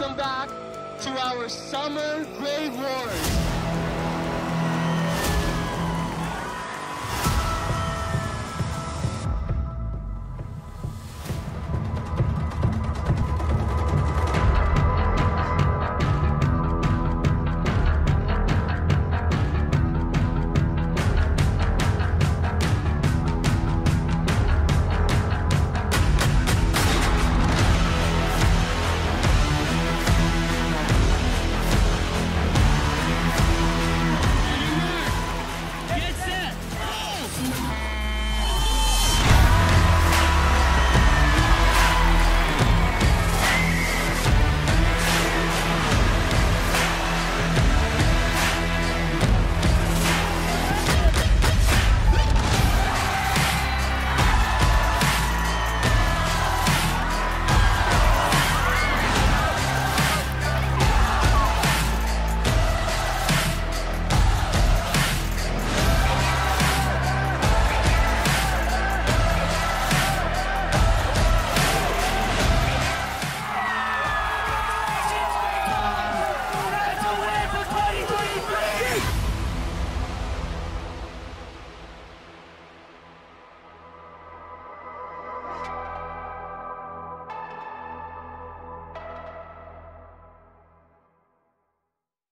Welcome back to our Summer Grave Wars.